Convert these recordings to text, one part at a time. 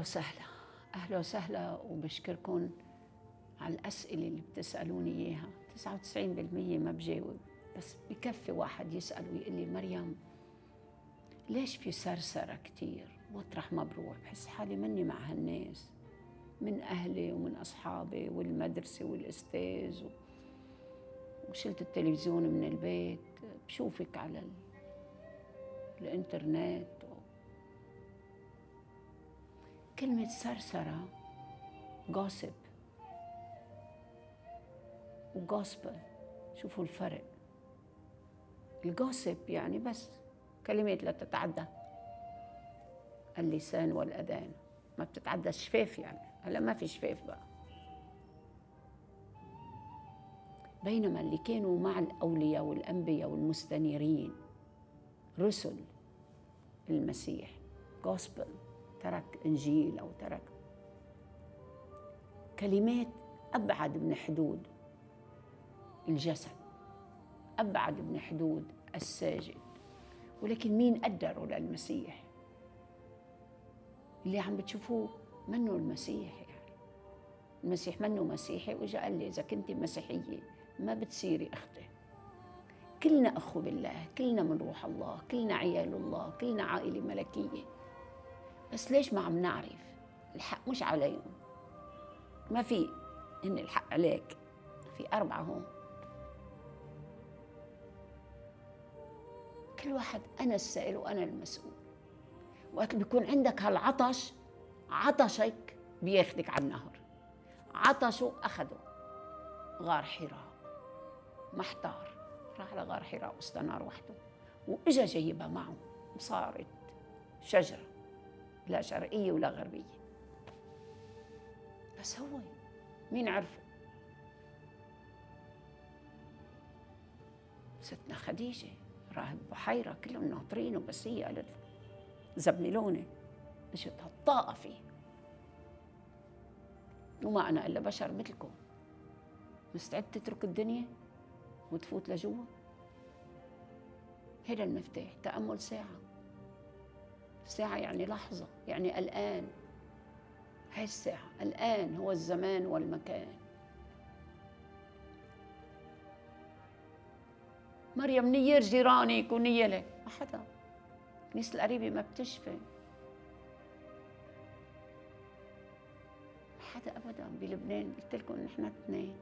أهلا وسهلا أهلا وسهلا وبشكركم على الأسئلة اللي بتسألوني إياها. 99% ما بجاوب بس بكفي واحد يسأل ويقول لي مريم ليش في سرسرة كتير؟ مطرح ما بروح بحس حالي مني مع هالناس من أهلي ومن أصحابي والمدرسة والأستاذ. وشلت التلفزيون من البيت. بشوفك على ال... الإنترنت. كلمة سرسرة جوسب وجوسبل شوفوا الفرق. الجوسب يعني بس كلمات لا تتعدى. اللسان والأذان. ما بتتعدى الشفاف يعني. هلا ما في شفاف بقى. بينما اللي كانوا مع الأولياء والأنبياء والمستنيرين رسل المسيح جوسبل ترك إنجيل أو ترك كلمات أبعد من حدود الجسد أبعد من حدود الساجد. ولكن مين قدروا للمسيح؟ اللي عم بتشوفوه منه المسيح يعني. المسيح منه مسيحي وإجا قال لي إذا كنت مسيحية ما بتصيري أختي كلنا أخو بالله كلنا من روح الله كلنا عيال الله كلنا عائلة ملكية. بس ليش ما عم نعرف؟ الحق مش عليهم. ما في ان الحق عليك. في أربعة هون. كل واحد أنا السائل وأنا المسؤول. وقت بيكون عندك هالعطش عطشك بياخدك على النهر. عطشه أخده. غار حراء. محتار. راح لغار حراء واستنار وحده. وإجا جايبها معه. وصارت شجرة. لا شرقية ولا غربية. بس هو مين عرفه؟ ستنا خديجة راهب بحيرة كلهم ناطرينه بس هي قالت له زبنلوني اجت هالطاقة فيه؟ وما أنا إلا بشر مثلكم. مستعد تترك الدنيا وتفوت لجوا؟ هذا المفتاح تأمل ساعة. ساعة يعني لحظة يعني الآن هاي الساعة الآن هو الزمان والمكان. مريم نور جيرانك ونيلك ما حدا. كنيسة القريبة ما بتشفي حدا ابدا بلبنان. قلت لكم نحن اثنين.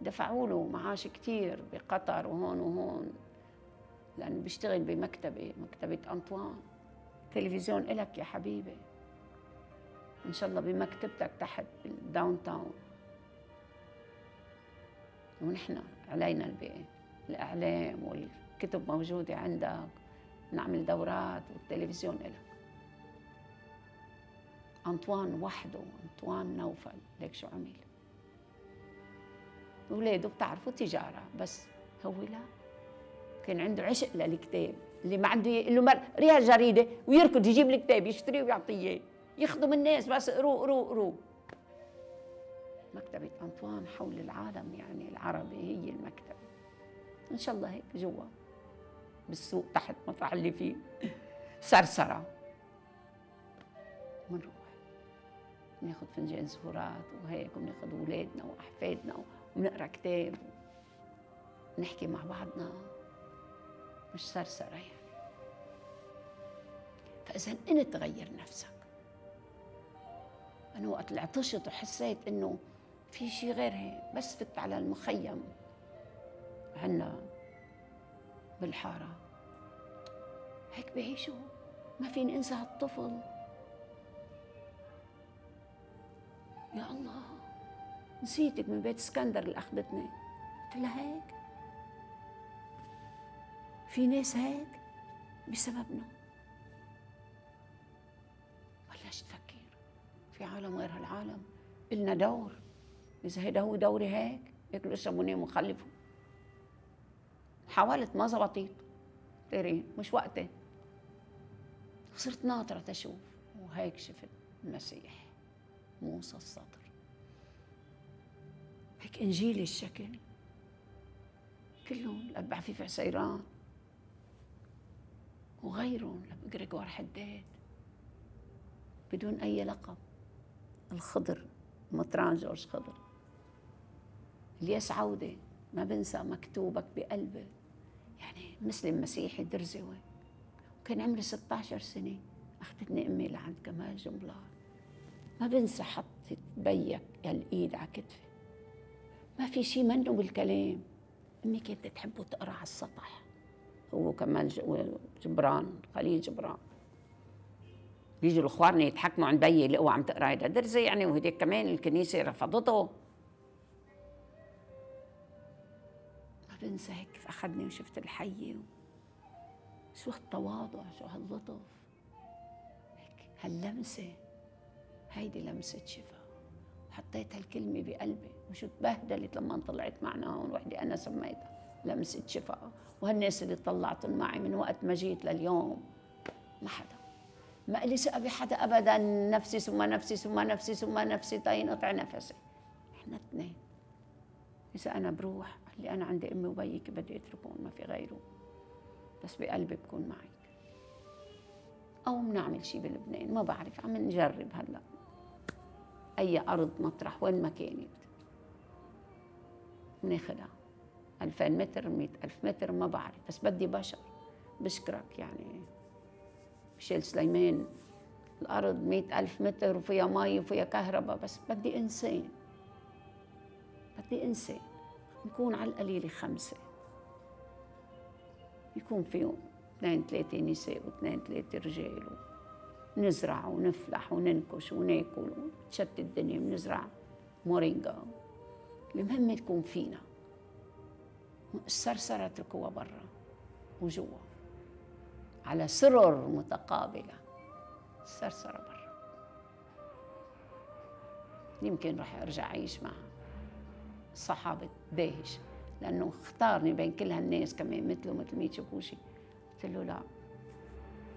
دفعوا له معاش كثير بقطر وهون وهون لأنه بيشتغل بمكتبة مكتبة أنطوان. تلفزيون إلك يا حبيبي. إن شاء الله بمكتبتك تحت بال downtown ونحن علينا الباقي الإعلام والكتب موجودة عندك. نعمل دورات والتلفزيون إلك. أنطوان وحده أنطوان نوفل. ليك شو عمل أولاده بتعرفوا تجارة بس هو لا. كان عنده عشق للكتاب. اللي ما عنده يقول له مر ريال جريدة ويركض يجيب الكتاب يشتريه ويعطيه. يخدم الناس بس قروا قروا قروا مكتبة أنطوان حول العالم يعني العربي هي المكتبة. إن شاء الله هيك جوا بالسوق تحت مطرح اللي فيه. سرسرة ونروح. بناخذ فنجان زهورات وهيك وبناخذ اولادنا وأحفادنا وبنقرا كتاب. ونحكي مع بعضنا. مش سرسرة يعني. فإذا أنت تغير نفسك. أنا وقت اللي عطشت وحسيت إنه في شيء غير هيك بس فت على المخيم. عنا بالحارة. هيك بعيشوا. ما فيني أنسى هالطفل. يا الله. نسيتك من بيت اسكندر اللي أخذتني. قلت لها هيك؟ في ناس هيك؟ بسببنا. في عالم غير هالعالم. إلنا دور. إذا هيدا هو دوري هيك ياكلوا يشربوا ويخلفوا حاولت ما زبطت. تري مش وقتي. صرت ناطرة تشوف. وهيك شفت المسيح. موسى السطر هيك إنجيلي الشكل. كلهم الأب عفيف عسيران. وغيرهم لأب جريجوار حداد. بدون أي لقب. الخضر مطران جورج خضر. الياس عودة؟ ما بنسى مكتوبك بقلبي. يعني مسلم مسيحي درزوي. وكان عمري 16 سنة أخذتني أمي لعند كمال جنبلار ما بنسى حطت بيك هالإيد على كتفي. ما في شيء منه بالكلام. أمي كانت تحبه تقرأ على السطح. هو كمان جبران خليل جبران. بيجوا الإخوان يتحكموا عن بيي اللي هو عم تقرأ هيدا درزي يعني وهديك كمان الكنيسة رفضته. ما بنسى هيك كيف أخذني وشفت الحية شو هالتواضع شو هاللطف. هيك هاللمسة هيدي لمسة شفاء. حطيت هالكلمة بقلبي وشو تبهدلت لما طلعت معنا هون وحدة أنا سميتها لمسة شفاء. وهالناس اللي طلعتهم معي من وقت ما جيت لليوم ما حدا. ما لي ثقه بحدا ابدا. نفسي ثم نفسي ثم نفسي ثم نفسي. تينقطع نفسي. إحنا اثنين. إذا أنا بروح اللي أنا عندي أمي وبيك بدي اتركهم ما في غيره. بس بقلبي بكون معك. أو بنعمل شيء بلبنان ما بعرف عم نجرب هلأ. أي أرض مطرح وين ما كانت بناخدها 2000 متر 100 ألف متر ما بعرف. بس بدي بشر. بشكرك يعني. ميشيل سليمان. الأرض مئة ألف متر وفيها مي وفيها كهرباء بس بدي إنسان. بدي إنسان. نكون على القليلة خمسة. يكون فيهم اثنين ثلاثة نساء واثنين ثلاثة رجال نزرع ونفلح وننكش وناكل ونشتت الدنيا بنزرع مورينجا. المهم تكون فينا. السرسرة اتركوها برا وجوا. على سرر متقابلة. السرسرة برا. يمكن راح أرجع أعيش مع صحابة داهش لأنه اختارني بين كل هالناس كمان مثله مثل ميتشو كوشي. قلت له لا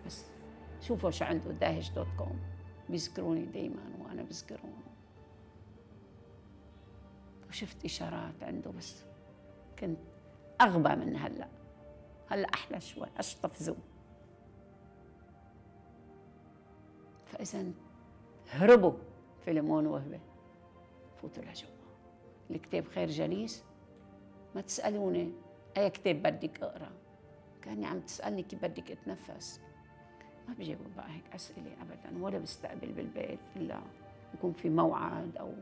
بس شوفوا شو عنده داهش dot com. بيذكروني دايما وأنا بذكرهم. وشفت إشارات عنده بس كنت أغبى من هلأ. هلأ أحلى شوي أشطف زوم. فاذا هربوا فيلمون وهبة فوتوا لجوا الكتاب خير جليس. ما تسألوني أي كتاب بدك أقرأ. كأني عم تسألني كيف بدك أتنفس. ما بجاوب بقى هيك أسئلة ابدا ولا بستقبل بالبيت إلا يكون في موعد أو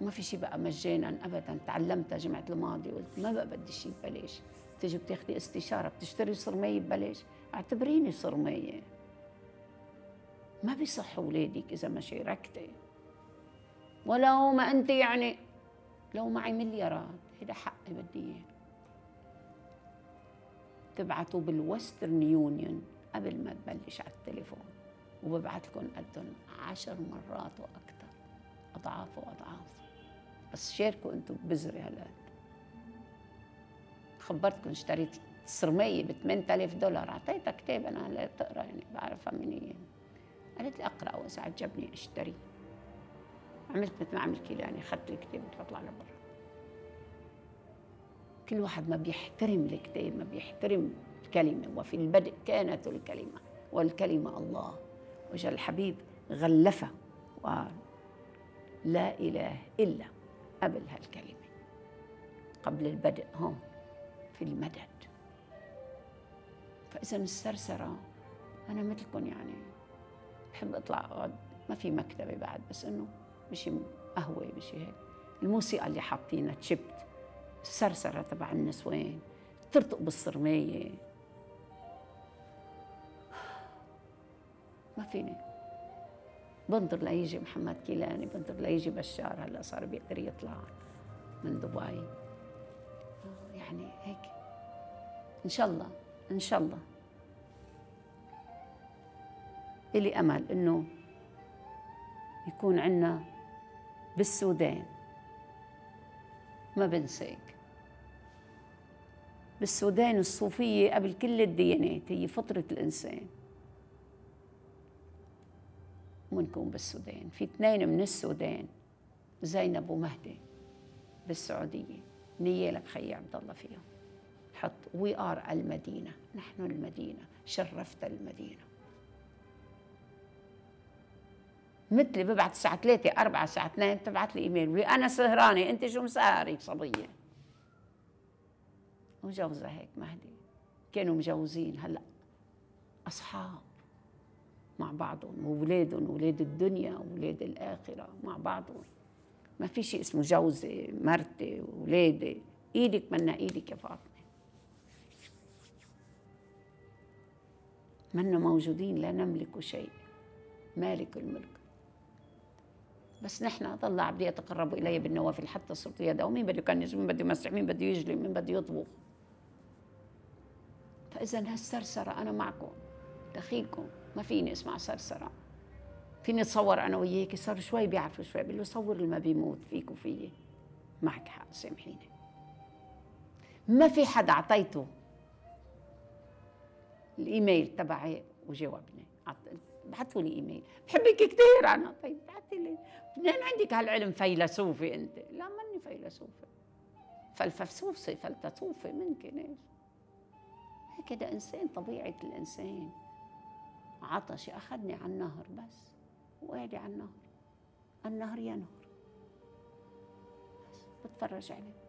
ما في شيء بقى مجانا ابدا. تعلمتها جمعة الماضي قلت ما بقى بدي شيء ببلاش. تيجي بتاخذي استشارة بتشتري صرمية ببلاش؟ اعتبريني صرمية. ما بيصح اولادك إذا ما شاركتي. ولو ما أنت يعني لو معي مليارات هذا حقي بدي إياه. تبعتوا بالوسترن يونيون قبل ما تبلش على التليفون وببعث لكم قدهم عشر مرات وأكثر أضعاف وأضعاف. بس شاركوا أنتم ببذري هالقد. خبرتكم اشتريت صرمية ب 8000 دولار أعطيتها كتاب أنا هلا تقرأ يعني بعرفها منين. قالت لي أقرأ واذا عجبني أشتري. عملت مثل ما عمل كيلاني أخذت الكتاب وطلع لبرا كل واحد ما بيحترم الكتاب ما بيحترم الكلمة. وفي البدء كانت الكلمة. والكلمة الله. وجاء الحبيب غلفه. وقال لا إله إلا قبل هالكلمة. قبل البدء هون في المدد. فإذا السرسرة أنا مثلكم يعني. بحب أطلع أقعد. ما في مكتبة بعد بس إنه بشي قهوة بشي هيك. الموسيقى اللي حاطينها تشبت السرسرة تبع النسوان ترتق بالصرمية. ما فيني. بنظر ليجي محمد كيلاني بنظر ليجي بشار هلأ صار بيقدر يطلع من دبي. يعني هيك. إن شاء الله إن شاء الله. إلي أمل إنه يكون عندنا بالسودان. ما بنساك بالسودان الصوفية قبل كل الديانات هي فطرة الإنسان. ونكون بالسودان. في اثنين من السودان زينب ومهدي بالسعودية. نيالك خي عبد الله فيهم. حط we are المدينة. نحن المدينة. شرفت المدينة. مثلي ببعث الساعة 3 4 الساعة 2 بتبعث لي إيميل. بقول أنا سهرانة أنت شو مسهري صبية. وجوزها هيك مهدي. كانوا مجوزين هلأ. أصحاب مع بعضهم وولادهم ولاد الدنيا وولاد الآخرة مع بعضهم. ما في شيء اسمه جوزة مرتي ولادي إيدك منا إيدك يا فاطمة. منا موجودين لا نملك شيء. مالك الملك. بس نحن ضل عبدي يتقرب إلي بالنوافل حتى صرت يده مين بده يكنس مين بده يمسح مين بده يجلي مين بده يطبخ. فإذا هالسرسرة أنا معكم دخيلكم ما فيني أسمع سرسرة. فيني أتصور أنا وياك صار شوي بيعرفوا شوي بقول له صور اللي ما بيموت فيك وفيي. معك حق سامحيني. ما في حدا أعطيته الإيميل تبعي وجاوبني بعثوا لي إيميل. بحبك كثير أنا. طيب بعثي لي. منين عندك هالعلم فيلسوفي أنت. لا ماني فيلسوفه فلفسوفه فلتسوفه ممكن إيش؟ ده إنسان طبيعة الإنسان. عطشي أخذني على النهر بس. وقعدي على النهر. النهر ينهر. بس بتفرج عليه.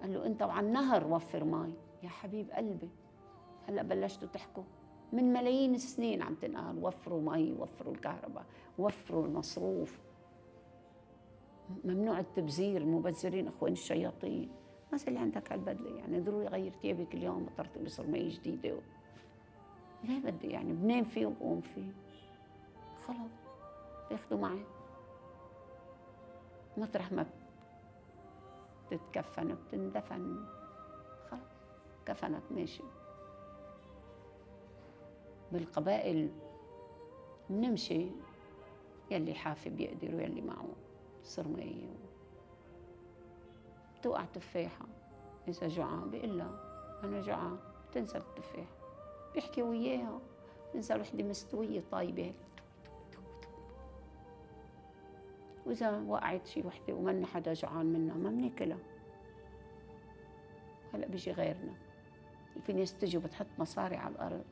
قال له أنت وعلى النهر وفر مي يا حبيب قلبي هلأ بلشتوا تحكوا. من ملايين السنين عم تنقال وفروا مي وفروا الكهرباء وفروا المصروف. ممنوع التبذير المبذرين أخوان الشياطين. ما اللي عندك هالبدله يعني ضروري غير ثيابك اليوم بطرتي بصير مي جديدة. و... ليه بدي يعني بنام فيه وبقوم فيه خلص بياخذوا معي. مطرح ما بتتكفن بتندفن. خلص كفنك ماشي. بالقبائل بنمشي يلي حافي بيقدر ويلي معه صرمية بتوقع تفاحة. إذا جوعان بيقول لها أنا جوعان بتنزل التفاح. بيحكي وياها بتنزل وحدة مستوية طيبة. وإذا وقعت شي وحدة ومن حدا جوعان منها ما بناكلها هلأ بيجي غيرنا. في ناس تجي وبتحط مصاري على الأرض.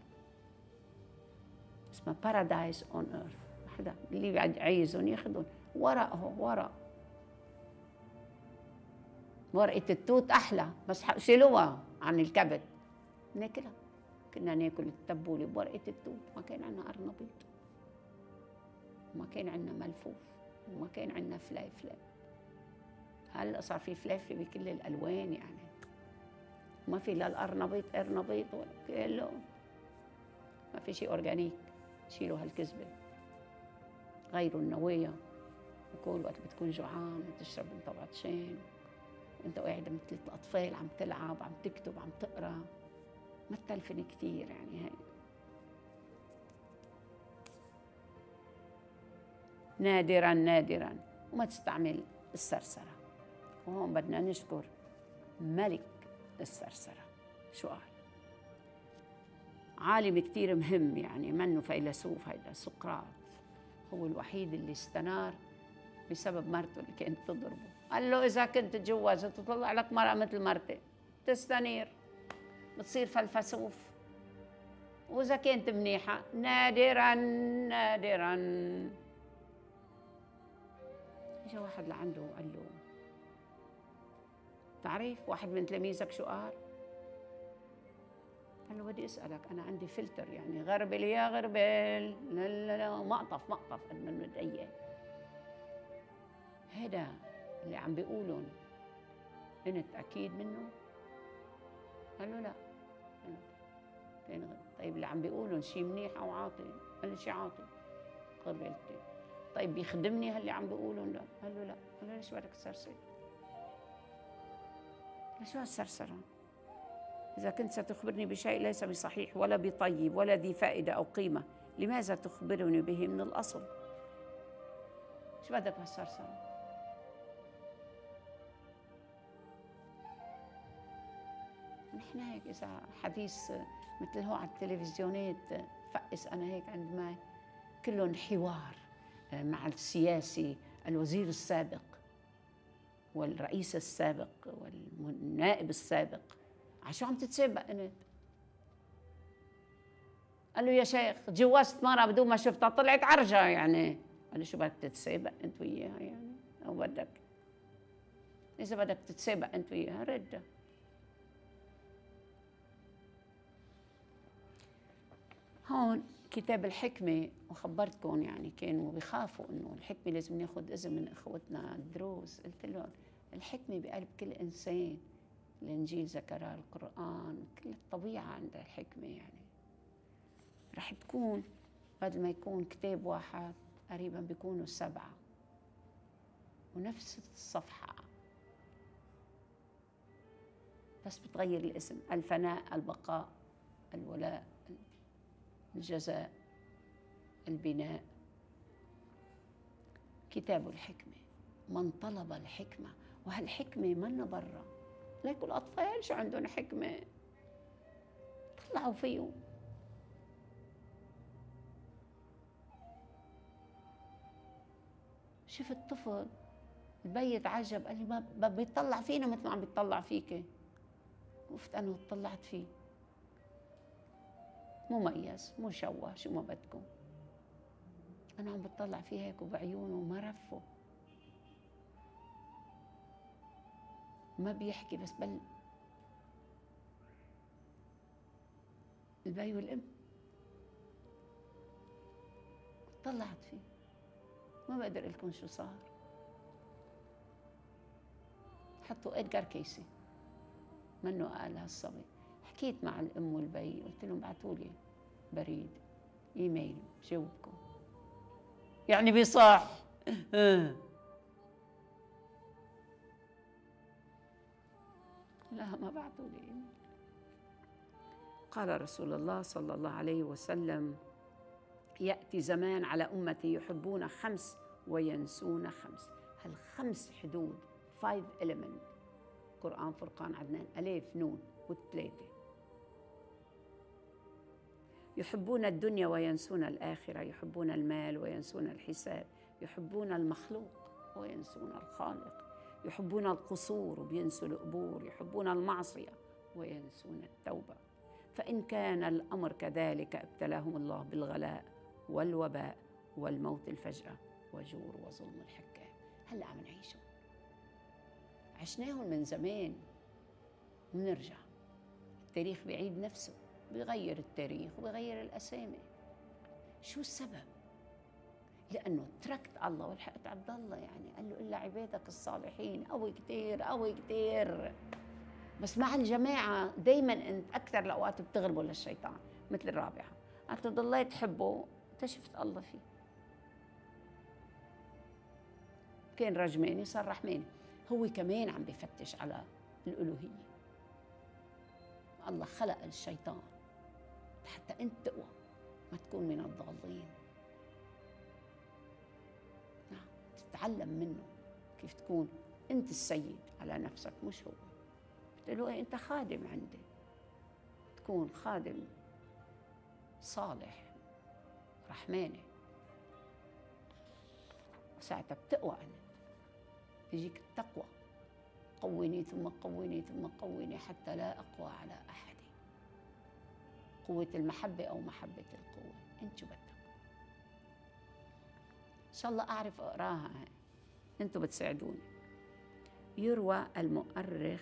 اسمها paradise on earth حدا اللي عايزهم ياخذون ورق هو ورق ورقة التوت أحلى بس شيلوها عن الكبد. ناكلها كنا ناكل التبولة بورقة التوت. ما كان عندنا قرنبيط ما كان عندنا ملفوف. وما كان عندنا فليفلة هلأ صار في فليفلة بكل الألوان يعني. ما في لا القرنبيط قرنبيط ولا كله. ما في شيء organic. شيلوا هالكذبة. غيروا النوايا. وكل وقت بتكون جوعان وتشرب انت وعطشان وانت قاعد مثل الأطفال عم تلعب عم تكتب عم تقرأ. ما تلفن كثير يعني هاي. نادرا نادرا. وما تستعمل السرسرة وهون بدنا نشكر ملك السرسرة شو قال؟ عالم كتير مهم يعني منه فيلسوف هيدا سقراط هو الوحيد اللي استنار بسبب مرته اللي كانت تضربه. قال له إذا كنت تتجوز وتطلع لك مرأة مثل مرتي تستنير بتصير فلفسوف. وإذا كانت منيحة نادرا نادرا. اجى واحد لعنده وقال له تعرف واحد من تلاميذك شو قال؟ قال له بدي أسألك أنا عندي فلتر يعني غربل يا غربل. لا لا لا مقطف مقطف قد منه هذا اللي عم بيقولون إنت أكيد منه؟ قال له لا طيب اللي عم بيقولون شيء منيح أو عاطل؟ قال له شيء عاطل. قبلتي طيب بيخدمني هاللي عم بيقولون لا. قال له لا. قال له ليش بدك تسرسل شو هالسرسره إذا كنت ستخبرني بشيء ليس بصحيح ولا بطيب ولا ذي فائدة أو قيمة لماذا تخبرني به من الأصل؟ شو بدك بهالصرصرة نحن هيك إذا حديث مثل هو على التلفزيونات فقس أنا هيك عندما كلهم حوار مع السياسي الوزير السابق والرئيس السابق والنائب السابق. عشان عم تتسابق إنت. قال له يا شيخ جوزت مرة بدون ما شفتها طلعت عرجة يعني. قال له شو بدك تتسابق إنت وياها يعني؟ أو بدك؟ اذا بدك تتسابق إنت وياها؟ ردها هون كتاب الحكمة وخبرتكم يعني كانوا بيخافوا إنه الحكمة لازم ناخذ إذن من إخوتنا الدروس قلت لهم الحكمة بقلب كل إنسان. الإنجيل ذكرها القرآن كل الطبيعة عندها الحكمة يعني. رح تكون بدل ما يكون كتاب واحد قريبا بيكونوا سبعة. ونفس الصفحة. بس بتغير الاسم. الفناء البقاء الولاء الجزاء البناء. كتاب الحكمة. من طلب الحكمة. وهالحكمة من برا. ليكوا الأطفال شو عندهم حكمة؟ طلعوا فيهم. شفت طفل البي تعجب قال لي ما بيطلع فينا مثل ما عم بيطلع فيك. وقفت أنا وطلعت فيه. مميز مشوه شو ما بدكم. أنا عم بتطلع فيه هيك وبعيونه ما ما بيحكي بس بل البي والإم. طلعت فيه. ما بقدر لكم شو صار. حطوا إدجار كايسي. منه قال هالصبي؟ حكيت مع الإم والبي. قلت لهم ابعثوا لي بريد. إيميل. بجاوبكم يعني بصح لا ما بعثوا لي. قال رسول الله صلى الله عليه وسلم يأتي زمان على أمتي يحبون خمس وينسون خمس. هالخمس حدود five element قرآن فرقان عدنان ألف نون والثلاثة يحبون الدنيا وينسون الآخرة يحبون المال وينسون الحساب يحبون المخلوق وينسون الخالق. يحبون القصور وبينسوا القبور يحبون المعصية وينسون التوبة. فإن كان الأمر كذلك أبتلاهم الله بالغلاء والوباء والموت الفجأة وجور وظلم الحكام. هلأ عم نعيشه. عشناهم من زمان. بنرجع التاريخ بيعيد نفسه. بيغير التاريخ وبيغير الأسامي. شو السبب؟ لأنه تركت الله ولحقت عبد الله يعني. قال له إلا عبادك الصالحين. قوي كتير قوي كتير. بس مع الجماعة دايما أنت أكثر الأوقات بتغلبوا للشيطان مثل الرابعة. قالت له ضليت تحبه؟ اكتشفت الله فيه. كان رجماني صار رحماني. هو كمان عم بفتش على الألوهية. الله خلق الشيطان حتى أنت تقوى ما تكون من الضالين. تتعلم منه كيف تكون أنت السيد على نفسك مش هو. قلت له إيه؟ أنت خادم عندي تكون خادم صالح رحمانة وساعتها بتقوى أنت تجيك التقوى. قوني ثم قوني ثم قوني حتى لا أقوى على أحد قوة المحبة أو محبة القوة. أنت شو بدك إن شاء الله أعرف أقراها. أنتوا بتساعدوني. يروى المؤرخ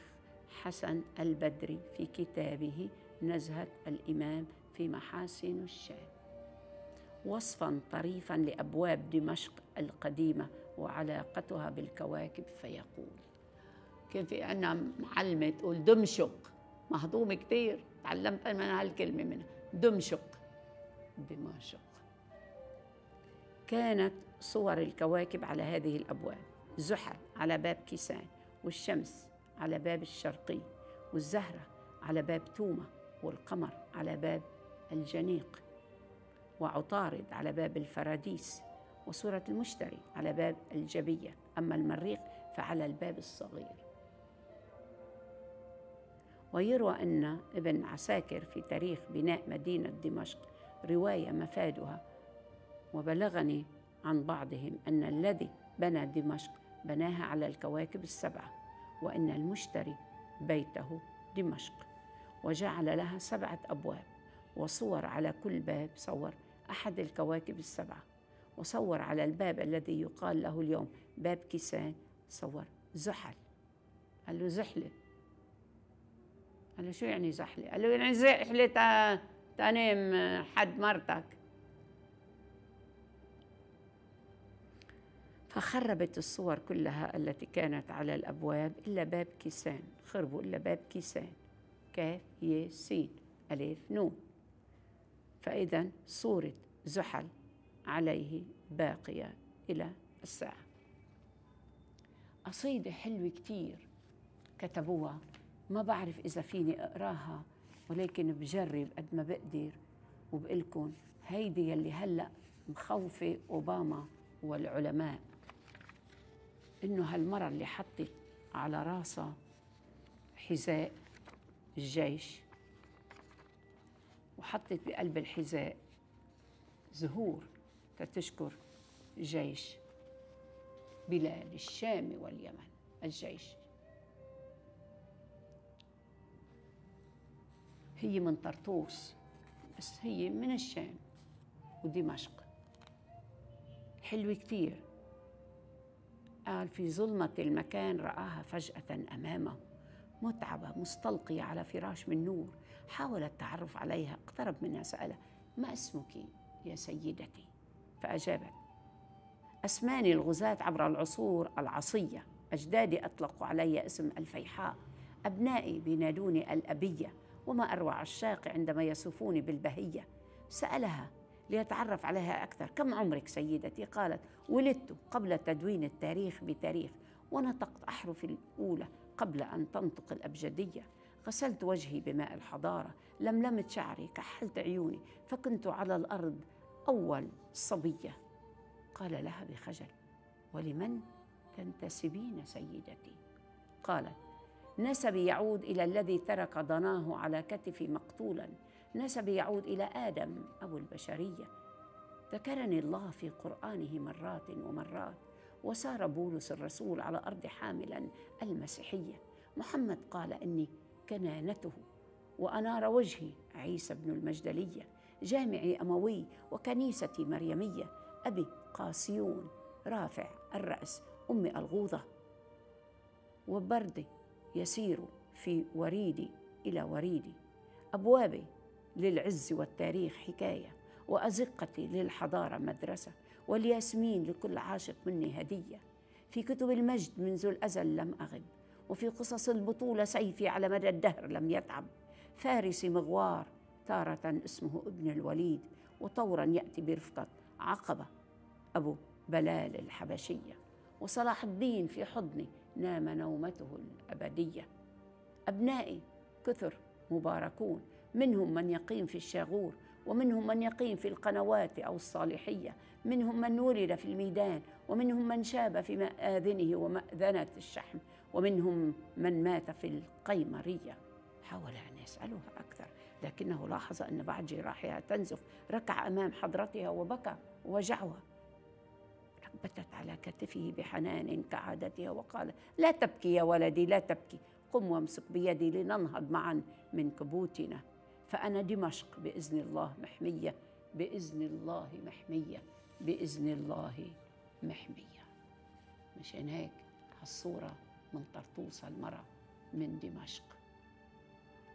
حسن البدري في كتابه نزهة الإمام في محاسن الشام وصفا طريفا لأبواب دمشق القديمة وعلاقتها بالكواكب فيقول كان في عندنا معلمة تقول دمشق؟ مهضومه كثير تعلمت أنا هالكلمة منها. دمشق. دمشق. كانت صور الكواكب على هذه الأبواب. زحل على باب كيسان والشمس على باب الشرقي والزهرة على باب تومة والقمر على باب الجنيق وعطارد على باب الفراديس وصورة المشتري على باب الجبية. أما المريخ فعلى الباب الصغير. ويروى أن ابن عساكر في تاريخ بناء مدينة دمشق رواية مفادها وبلغني عن بعضهم أن الذي بنى دمشق بناها على الكواكب السبعة وأن المشتري بيته دمشق وجعل لها سبعة أبواب وصور على كل باب صور أحد الكواكب السبعة وصور على الباب الذي يقال له اليوم باب كيسان صور زحل. قال له زحلة. قال له شو يعني زحلة؟ قال له يعني زحلة تنام حد مرتك. فخربت الصور كلها التي كانت على الأبواب إلا باب كيسان. خربوا إلا باب كيسان. كاف ي سين ألف نون. فإذا صورة زحل عليه باقية إلى الساعة. قصيدة حلوة كتير كتبوها. ما بعرف إذا فيني أقراها ولكن بجرب قد ما بقدر. وبقلكن هيدي يلي هلأ مخوفة أوباما والعلماء. إنه هالمرة اللي حطت على راسها حذاء الجيش وحطت بقلب الحذاء زهور تتشكر جيش بلاد الشام واليمن الجيش. هي من طرطوس بس هي من الشام ودمشق. حلوة كتير. قال في ظلمة المكان رآها فجأة أمامه. متعبة مستلقية على فراش من نور. حاول التعرف عليها اقترب منها سألها ما اسمك يا سيدتي؟ فأجابت أسماني الغزاة عبر العصور العصية. أجدادي أطلقوا علي اسم الفيحاء. أبنائي بينادوني الأبية. وما أروع الشاق عندما يصفوني بالبهية. سألها ليتعرف عليها أكثر. كم عمرك سيدتي؟ قالت ولدت قبل تدوين التاريخ بتاريخ ونطقت أحرف الأولى قبل أن تنطق الأبجدية. غسلت وجهي بماء الحضارة لملمت شعري كحلت عيوني فكنت على الأرض أول صبية. قال لها بخجل ولمن تنتسبين سيدتي؟ قالت نسبي يعود إلى الذي ترك ضناه على كتفي مقتولا. نسبي يعود إلى آدم ابو البشرية. ذكرني الله في قرآنه مرات ومرات وسار بولس الرسول على أرض حاملا المسيحية. محمد قال إني كنانته وأنار وجهي عيسى بن المجدلية جامعي أموي وكنيستي مريمية أبي قاسيون رافع الرأس أمي الغوضه وبردي يسير في وريدي إلى وريدي. أبوابي للعز والتاريخ حكاية وأزقتي للحضارة مدرسة والياسمين لكل عاشق مني هدية. في كتب المجد منذ الأزل لم أغب وفي قصص البطولة سيفي على مدى الدهر لم يتعب. فارسي مغوار تارة اسمه ابن الوليد وطورا يأتي برفقة عقبة أبو بلال الحبشية. وصلاح الدين في حضني نام نومته الأبدية. أبنائي كثر مباركون منهم من يقيم في الشاغور ومنهم من يقيم في القنوات أو الصالحية منهم من ولد في الميدان ومنهم من شاب في مآذنه ومأذنة الشحم ومنهم من مات في القيمرية. حاول أن يسألها أكثر لكنه لاحظ أن بعد جراحها تنزف ركع أمام حضرتها وبكى وجعها ربتت على كتفه بحنان كعادتها وقال لا تبكي يا ولدي لا تبكي قم وامسك بيدي لننهض معا من كبوتنا. فأنا دمشق بإذن الله محمية بإذن الله محمية بإذن الله محمية. مشان هيك هالصورة من طرطوس المرأة من دمشق.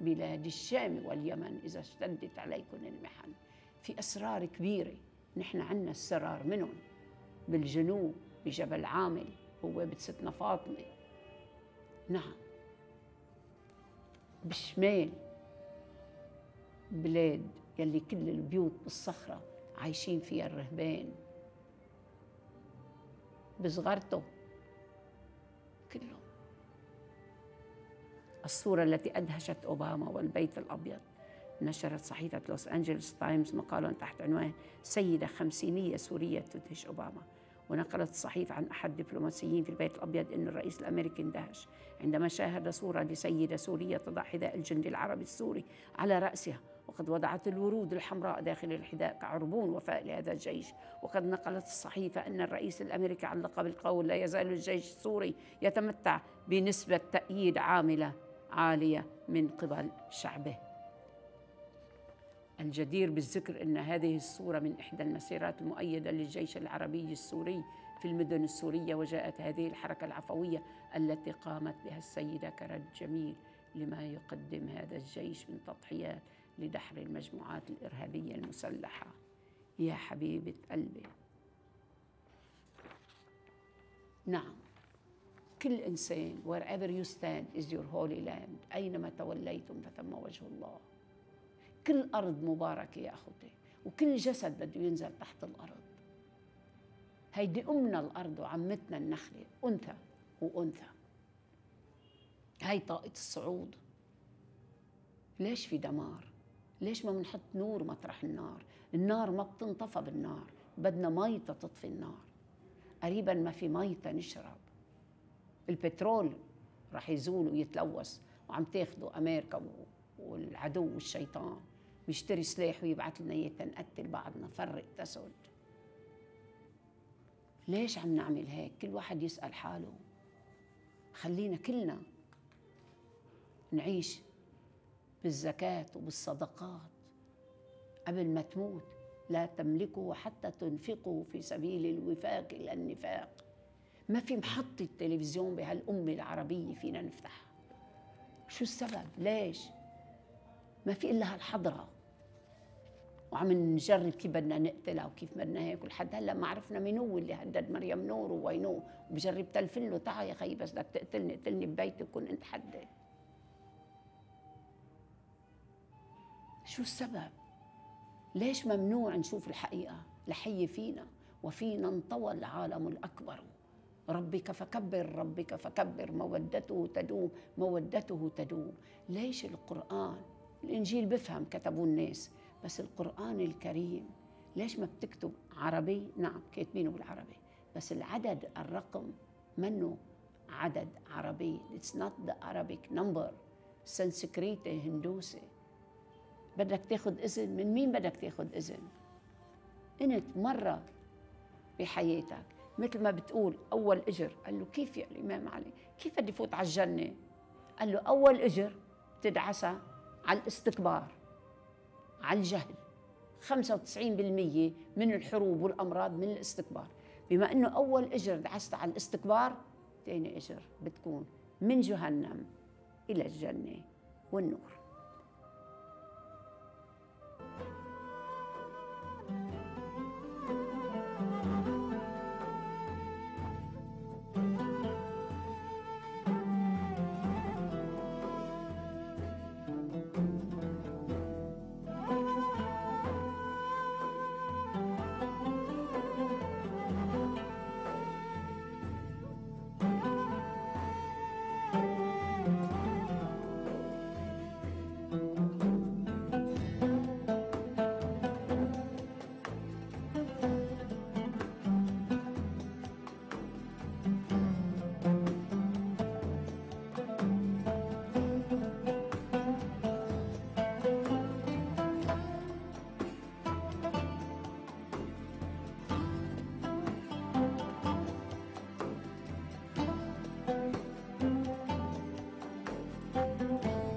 بلاد الشام واليمن إذا اشتدت عليكم المحن. في أسرار كبيرة نحن عنا السرار منهم. بالجنوب بجبل عامل بوابة ستنا فاطمة. نعم. بالشمال بلاد يلي كل البيوت بالصخرة عايشين فيها الرهبان. بصغرته كلهم. الصورة التي أدهشت أوباما والبيت الأبيض. نشرت صحيفة لوس أنجلوس تايمز مقالا تحت عنوان سيدة خمسينية سورية تدهش أوباما. ونقلت الصحيفة عن أحد الدبلوماسيين في البيت الأبيض أن الرئيس الأمريكي اندهش. عندما شاهد صورة لسيدة سورية تضع حذاء الجندي العربي السوري على رأسها وقد وضعت الورود الحمراء داخل الحذاء كعربون وفاء لهذا الجيش. وقد نقلت الصحيفة أن الرئيس الأمريكي علق بالقول لا يزال الجيش السوري يتمتع بنسبة تأييد عاملة عالية من قبل شعبه. الجدير بالذكر أن هذه الصورة من إحدى المسيرات المؤيدة للجيش العربي السوري في المدن السورية وجاءت هذه الحركة العفوية التي قامت بها السيدة كرد جميل لما يقدم هذا الجيش من تضحيات لدحر المجموعات الإرهابية المسلحة. يا حبيبة قلبي. نعم. كل إنسان wherever you stand is your holy land. أينما توليتم فثم وجه الله. كل أرض مباركة يا أخوتي. وكل جسد بده ينزل تحت الأرض. هيدي أمنا الأرض وعمتنا النخلة. أنثى وأنثى. هاي طاقة الصعود. ليش في دمار؟ ليش ما بنحط نور مطرح النار؟ النار ما بتنطفى بالنار بدنا مي تطفي النار. قريبا ما في مي نشرب. البترول راح يزول ويتلوث وعم تاخذوا أمريكا والعدو والشيطان. بيشتري سلاح ويبعث لنا إياه تنقتل بعضنا فرق تسد. ليش عم نعمل هيك؟ كل واحد يسأل حاله. خلينا كلنا نعيش بالزكاة وبالصدقات. قبل ما تموت لا تملكوا حتى تنفقوا في سبيل الوفاق إلى النفاق. ما في محطة تلفزيون بهالأمة العربية فينا نفتحها. شو السبب؟ ليش؟ ما في إلا هالحضرة. وعم نجرب كيف بدنا نقتلها وكيف بدنا هيك ولحد هلأ ما عرفنا مين هو اللي هدد مريم نور ووينوه وبجرب تلفله تعا يا خيي بس بدك تقتلني اقتلني ببيتي وكون أنت حدي شو السبب؟ ليش ممنوع نشوف الحقيقة؟ لحية فينا وفينا انطوى العالم الأكبر. ربك فكبر ربك فكبر. مودته تدوم مودته تدوم. ليش القرآن؟ الإنجيل بفهم كتبوا الناس بس القرآن الكريم ليش ما بتكتب عربي؟ نعم كاتبينه بالعربي. بس العدد الرقم منه عدد عربي. It's not the Arabic number. سنسكريتي هندوسي. بدك تاخذ إذن من مين بدك تاخذ إذن؟ إنت مرة بحياتك مثل ما بتقول أول إجر قال له كيف يا الإمام علي؟ كيف بدي فوت على الجنة؟ قال له أول إجر تدعسها على الاستكبار على الجهل. 95% من الحروب والأمراض من الاستكبار. بما أنه أول إجر دعست على الاستكبار ثاني إجر بتكون من جهنم إلى الجنة والنور.